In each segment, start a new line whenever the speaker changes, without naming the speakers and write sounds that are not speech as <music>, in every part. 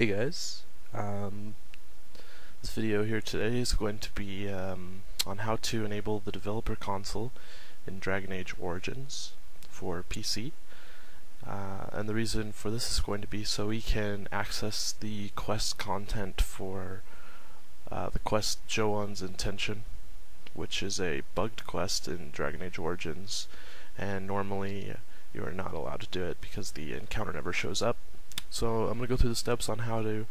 Hey guys, um, this video here today is going to be um, on how to enable the developer console in Dragon Age Origins for PC. Uh, and the reason for this is going to be so we can access the quest content for uh, the quest Jowan's Intention, which is a bugged quest in Dragon Age Origins, and normally you are not allowed to do it because the encounter never shows up. So I'm going to go through the steps on how to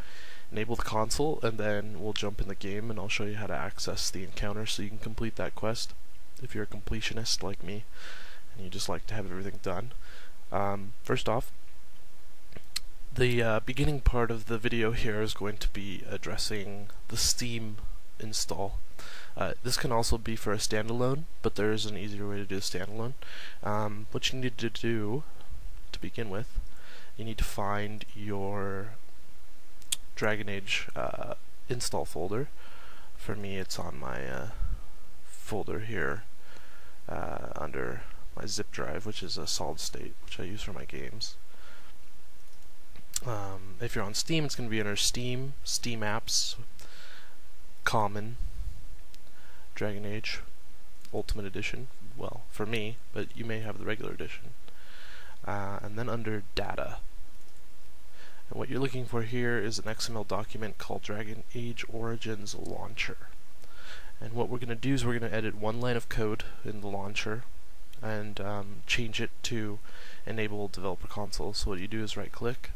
enable the console and then we'll jump in the game and I'll show you how to access the encounter so you can complete that quest if you're a completionist like me and you just like to have everything done. Um, first off, the uh, beginning part of the video here is going to be addressing the Steam install. Uh, this can also be for a standalone, but there is an easier way to do a standalone. Um, what you need to do to begin with you need to find your Dragon Age uh, install folder. For me, it's on my uh, folder here uh, under my zip drive, which is a solid state, which I use for my games. Um, if you're on Steam, it's going to be under Steam, Steam Apps, Common, Dragon Age, Ultimate Edition. Well, for me, but you may have the regular edition. Uh, and then under Data, and what you're looking for here is an XML document called Dragon Age Origins Launcher. And what we're going to do is we're going to edit one line of code in the launcher and um, change it to enable developer console. So what you do is right click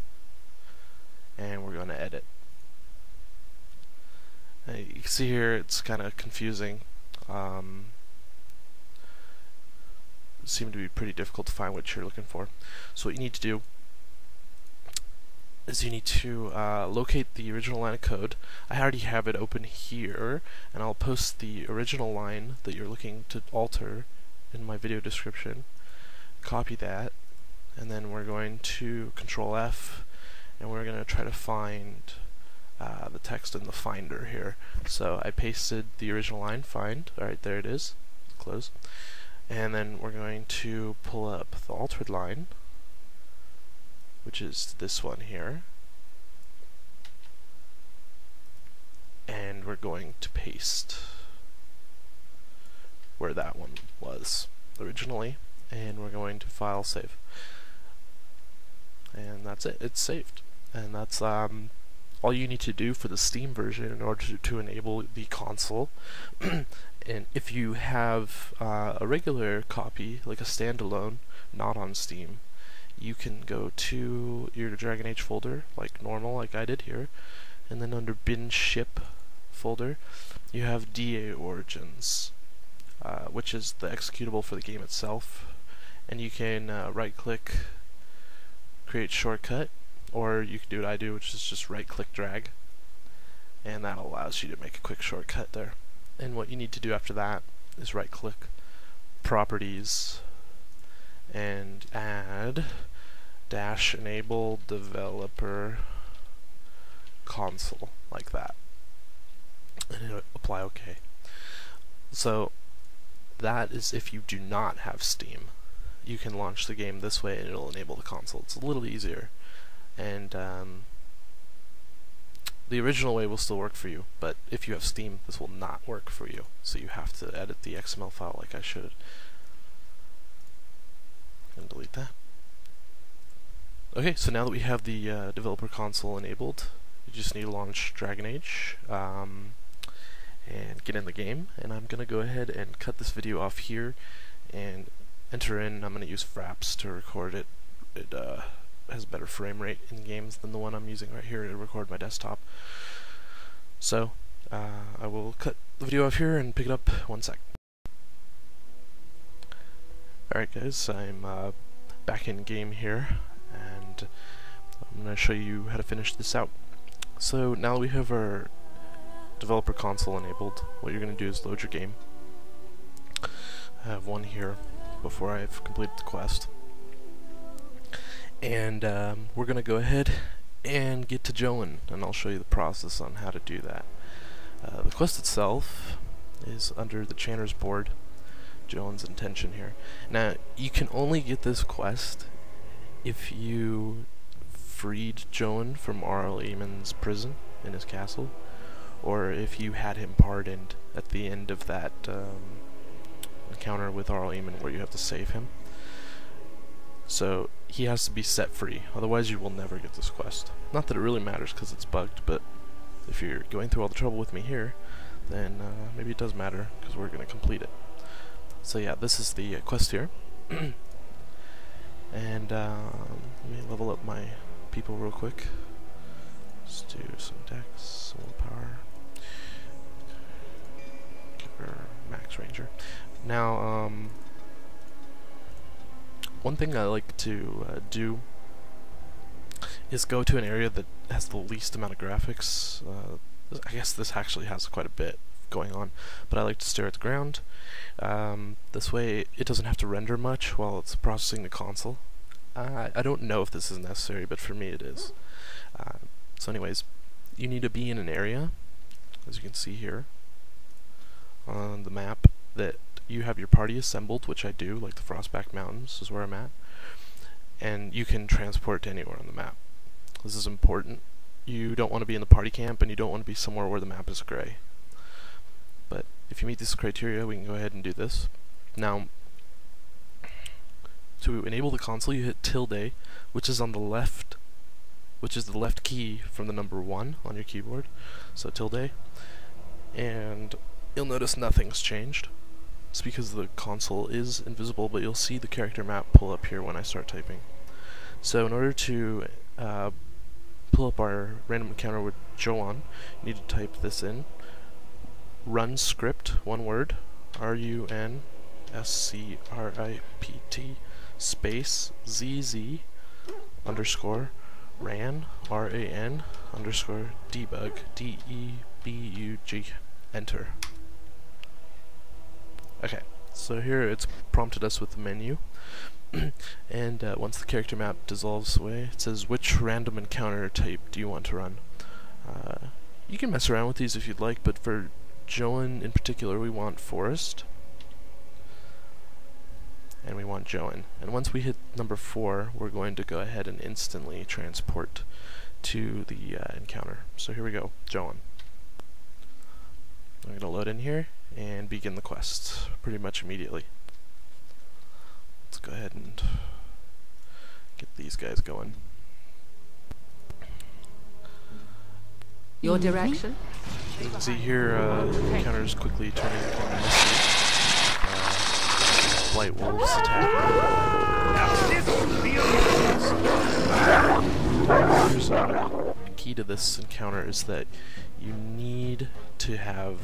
and we're going to edit. Uh, you can see here it's kind of confusing. Um, seem to be pretty difficult to find what you're looking for. So what you need to do is you need to uh, locate the original line of code. I already have it open here, and I'll post the original line that you're looking to alter in my video description. Copy that, and then we're going to Control F, and we're going to try to find uh, the text in the Finder here. So I pasted the original line, find, alright there it is, close. And then we're going to pull up the altered line, which is this one here. And we're going to paste where that one was originally, and we're going to file save. And that's it, it's saved. And that's um, all you need to do for the Steam version in order to, to enable the console. <clears throat> and if you have uh, a regular copy, like a standalone, not on Steam, you can go to your Dragon Age folder, like normal, like I did here, and then under bin ship folder, you have DA Origins, uh, which is the executable for the game itself, and you can uh, right click, create shortcut, or you can do what I do, which is just right click drag, and that allows you to make a quick shortcut there. And what you need to do after that is right click, properties, and add dash enable developer console like that. And apply OK so that is if you do not have Steam. You can launch the game this way and it'll enable the console. It's a little easier. And um, the original way will still work for you but if you have Steam this will not work for you. So you have to edit the XML file like I should. And delete that. Okay, so now that we have the uh, developer console enabled, you just need to launch Dragon Age um, and get in the game. And I'm going to go ahead and cut this video off here and enter in, I'm going to use Fraps to record it. It uh, has better frame rate in games than the one I'm using right here to record my desktop. So, uh, I will cut the video off here and pick it up one sec. Alright guys, I'm uh, back in game here, and I'm going to show you how to finish this out. So now we have our developer console enabled, what you're going to do is load your game. I have one here before I've completed the quest. And um, we're going to go ahead and get to Jowan, and I'll show you the process on how to do that. Uh, the quest itself is under the Chanter's board, Jowan's intention here. Now, you can only get this quest if you freed Jowan from Arl Eamon's prison in his castle, or if you had him pardoned at the end of that um, encounter with Arl Eamon where you have to save him. So he has to be set free, otherwise you will never get this quest. Not that it really matters because it's bugged, but if you're going through all the trouble with me here, then uh, maybe it does matter because we're going to complete it. So yeah, this is the uh, quest here. <clears throat> and um, let me level up my people real quick. Let's do some dex, some power. Give her max ranger. Now, um, one thing I like to uh, do is go to an area that has the least amount of graphics. Uh, I guess this actually has quite a bit going on, but I like to stare at the ground. Um, this way it doesn't have to render much while it's processing the console. Uh, I don't know if this is necessary, but for me it is. Uh, so anyways, you need to be in an area, as you can see here, on the map, that you have your party assembled, which I do, like the Frostback Mountains is where I'm at, and you can transport to anywhere on the map. This is important. You don't want to be in the party camp, and you don't want to be somewhere where the map is gray. But if you meet this criteria, we can go ahead and do this. Now, to enable the console, you hit tilde, which is on the left, which is the left key from the number 1 on your keyboard. So tilde. And you'll notice nothing's changed. It's because the console is invisible, but you'll see the character map pull up here when I start typing. So in order to uh, pull up our random encounter with Jowan, you need to type this in. Run script, one word, R-U-N-S-C-R-I-P-T space Z-Z underscore ran, R-A-N underscore debug, D-E-B-U-G, enter. Okay, so here it's prompted us with the menu. <clears throat> and uh, once the character map dissolves away, it says which random encounter type do you want to run. Uh, you can mess around with these if you'd like, but for Jowan in particular, we want Forest. And we want Jowan. And once we hit number 4, we're going to go ahead and instantly transport to the uh, encounter. So here we go, Jowan. I'm going to load in here and begin the quest pretty much immediately. Let's go ahead and get these guys going.
Your direction?
As you can see here, uh, the is quickly turning kind of messy. Uh, Blight Wolves attack. Here's uh, key to this encounter is that you need to have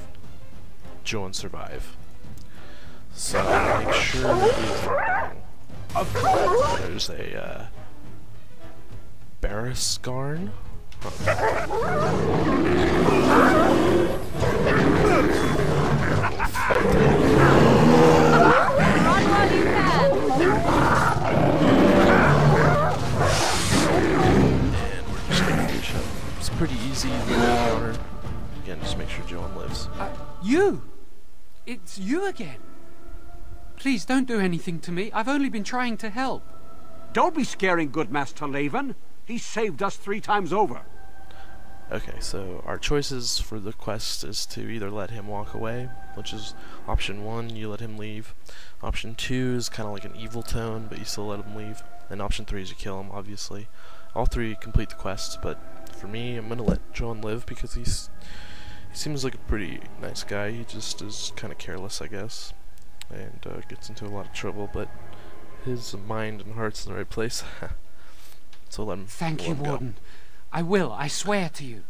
Jowan survive. So make sure that dying. There's a uh, Bereskarn. And we're just gonna finish up. It's pretty easy encounter. Again, just make sure Jowan lives.
Uh, you! It's you again. Please don't do anything to me. I've only been trying to help.
Don't be scaring good Master Laven. He saved us three times over.
Okay, so our choices for the quest is to either let him walk away, which is option one, you let him leave. Option two is kind of like an evil tone, but you still let him leave. And option three is you kill him, obviously. All three complete the quest, but for me, I'm gonna let Jowan live because he's he seems like a pretty nice guy. He just is kind of careless, I guess, and uh, gets into a lot of trouble. But his mind and heart's in the right place. <laughs> so let him.
Thank
let
you,
him go.
Warden. I will, I swear to you.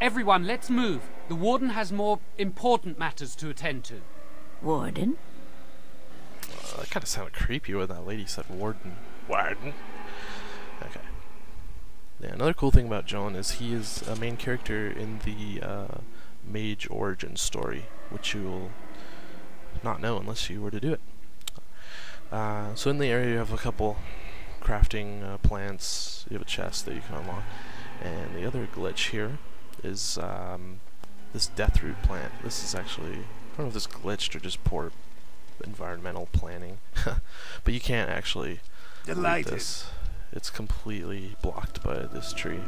Everyone, let's move. The Warden has more important matters to attend to.
Warden?
Uh, that kind of sounded creepy when that lady said warden. Warden. Okay. Yeah, another cool thing about Jowan is he is a main character in the uh, mage origin story, which you will not know unless you were to do it. Uh, so in the area you have a couple crafting uh, plants, you have a chest that you can unlock, and the other glitch here is um, this deathroot plant. This is actually, I don't know if this glitched or just poor environmental planning, <laughs> but you can't actually
Delighted.
this. it's completely blocked by this tree.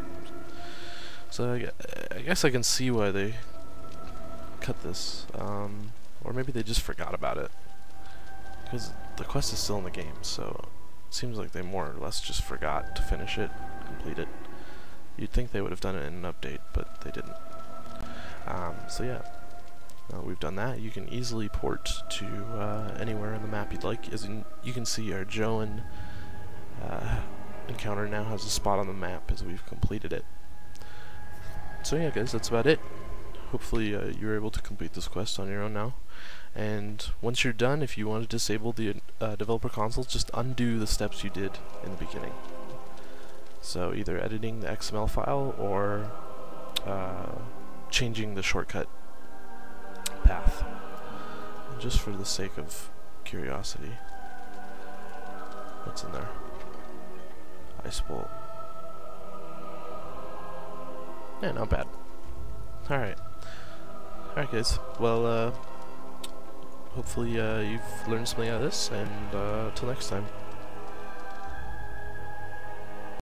So I, I guess I can see why they cut this. Um, or maybe they just forgot about it. Because the quest is still in the game, so seems like they more or less just forgot to finish it, complete it. You'd think they would have done it in an update, but they didn't. Um, so yeah, uh, we've done that. You can easily port to uh, anywhere on the map you'd like. As in, you can see our Jowan uh, encounter now has a spot on the map as we've completed it. So yeah, guys, that's about it. Hopefully uh, you're able to complete this quest on your own now. And once you're done, if you want to disable the uh, developer console, just undo the steps you did in the beginning. So either editing the XML file or uh, changing the shortcut path. Just for the sake of curiosity. What's in there? Ice bolt. Yeah, not bad. Alright. Alright guys, well uh hopefully uh, you've learned something out of this and uh, until next time.